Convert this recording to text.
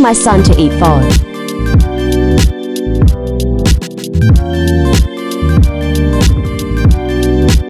my son to eat food.